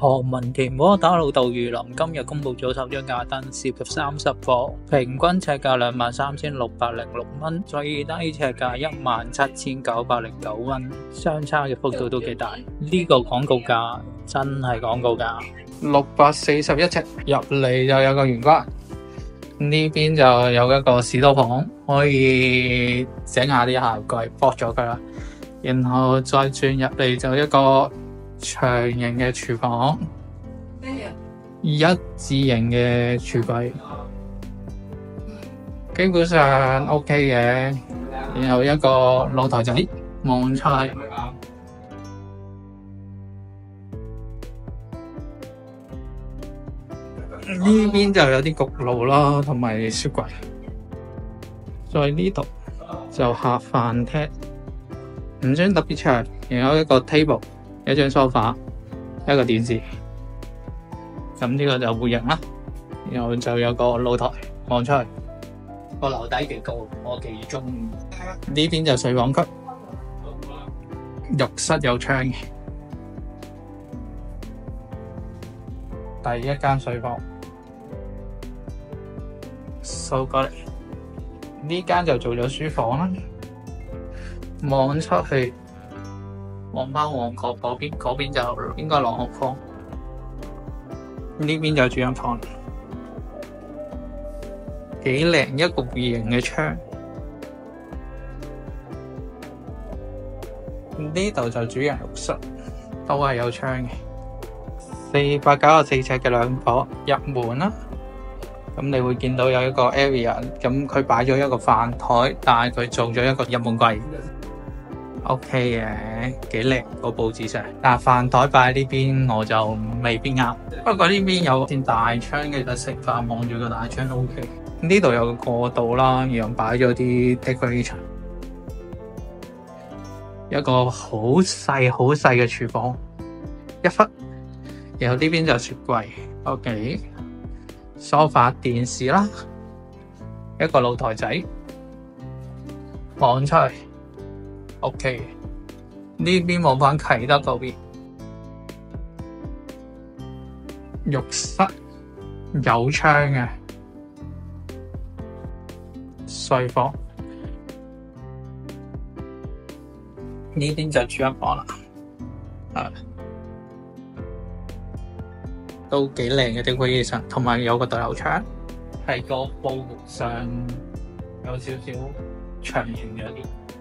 何文田摩打老道御林今日公布咗十張價單，涉及三十伙，平均尺價兩萬三千六百零六蚊，最低尺價一萬七千九百零九蚊，相差嘅幅度都幾大。呢、個廣告價真係廣告價，六百四十一尺入嚟就有個玄關，呢邊就有一個士多房，可以整下啲鞋櫃，剝咗佢啦。然後再轉入嚟就一個長形嘅廚房，一字形嘅廚櫃，基本上 OK 嘅。然後一個露台仔望出去，呢邊就有啲焗爐啦，同埋雪櫃。在呢度就客飯廳。唔張特別長，然後一個 table，一張梳化，一個電視，咁呢個就户型啦。然後就有個露台望出去，個樓底幾高，我幾中意。呢邊就睡房區，浴室有窗，第一間睡房，掃過嚟，呢間就做咗書房啦。望出去，望翻旺角嗰邊，嗰邊就應該朗豪坊。呢邊就主人房，幾靚一個圓形嘅窗。呢度就主人浴室，都係有窗嘅。四百九十四尺嘅兩房入門啦，咁你會見到有一個 area，咁佢擺咗一個飯台，但係佢做咗一個入門櫃。O K 嘅，幾靚個佈置上，但係飯台擺喺呢邊我就未必啱。不過呢邊有扇大窗嘅，就食飯望住個大窗都 O K。呢度有個過道啦，然後擺咗啲 decoration，一個好細好細嘅廚房，一忽，然後呢邊就雪櫃，O K，梳化電視啦，一個露台仔，望出去。O.K. 呢邊望翻啟德嗰邊，浴室有窗嘅。睡房，呢邊就主人房啦，啊，都幾靚嘅，啲灰衣裳，同埋有個對流窗，係個布幕上有少少長形咗啲。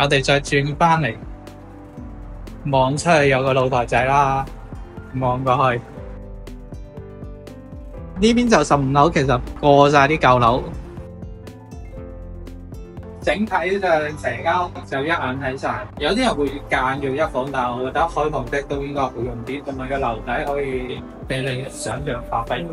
我哋再轉翻嚟望出去有個露台仔啦，望過去呢邊就十五樓，其實過晒啲舊樓，整體就成間屋就一眼睇晒。有啲人會間住一房，但我覺得開放式都應該好用啲，同埋個樓底可以俾你想象發揮。